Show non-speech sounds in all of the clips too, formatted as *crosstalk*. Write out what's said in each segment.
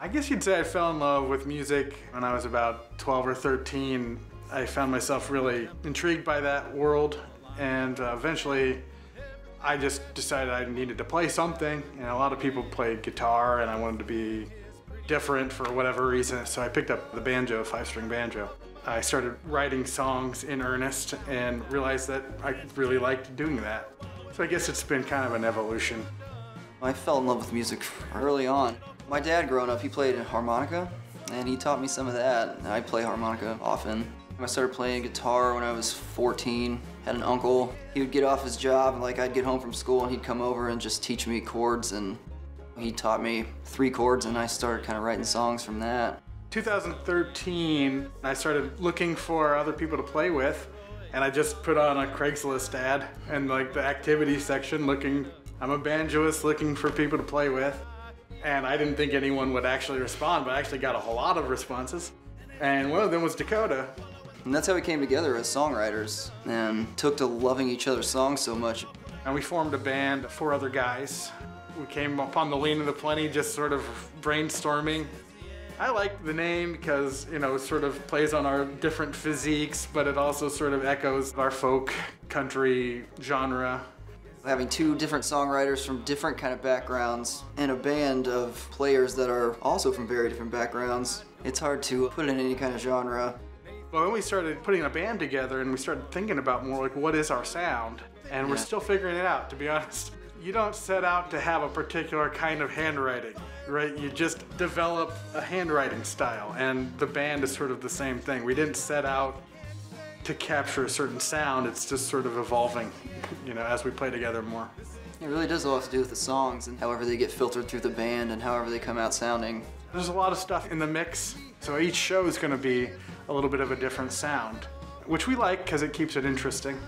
I guess you'd say I fell in love with music when I was about 12 or 13. I found myself really intrigued by that world, and uh, eventually I just decided I needed to play something. And a lot of people played guitar, and I wanted to be different for whatever reason, so I picked up the banjo, five string banjo. I started writing songs in earnest and realized that I really liked doing that. So I guess it's been kind of an evolution. I fell in love with music early on. My dad growing up, he played harmonica, and he taught me some of that. I play harmonica often. I started playing guitar when I was 14. Had an uncle. He would get off his job, and like I'd get home from school, and he'd come over and just teach me chords. And he taught me three chords, and I started kind of writing songs from that. 2013, I started looking for other people to play with, and I just put on a Craigslist ad and like the activity section looking. I'm a banjoist looking for people to play with, and I didn't think anyone would actually respond, but I actually got a whole lot of responses. And one of them was Dakota, and that's how we came together as songwriters and took to loving each other's songs so much. And we formed a band, of four other guys. We came upon the Lean and the Plenty, just sort of brainstorming. I like the name because, you know, it sort of plays on our different physiques, but it also sort of echoes our folk country genre. Having two different songwriters from different kind of backgrounds and a band of players that are also from very different backgrounds, it's hard to put in any kind of genre. Well, then we started putting a band together and we started thinking about more like what is our sound? And yeah. we're still figuring it out, to be *laughs* honest. You don't set out to have a particular kind of handwriting, right? You just develop a handwriting style, and the band is sort of the same thing. We didn't set out to capture a certain sound, it's just sort of evolving, you know, as we play together more. It really does a lot to do with the songs and however they get filtered through the band and however they come out sounding. There's a lot of stuff in the mix, so each show is going to be a little bit of a different sound, which we like because it keeps it interesting.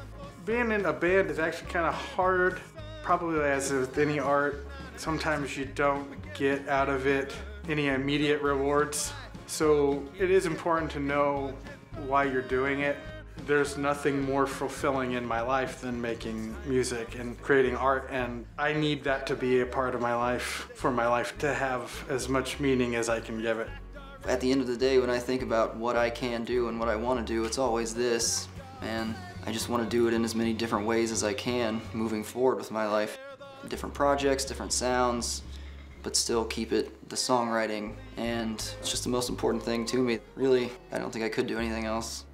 Being in a band is actually kind of hard, probably as with any art. Sometimes you don't get out of it any immediate rewards. So it is important to know why you're doing it. There's nothing more fulfilling in my life than making music and creating art, and I need that to be a part of my life for my life to have as much meaning as I can give it. At the end of the day, when I think about what I can do and what I want to do, it's always this. And I just want to do it in as many different ways as I can moving forward with my life. Different projects, different sounds, but still keep it the songwriting. And it's just the most important thing to me. Really, I don't think I could do anything else.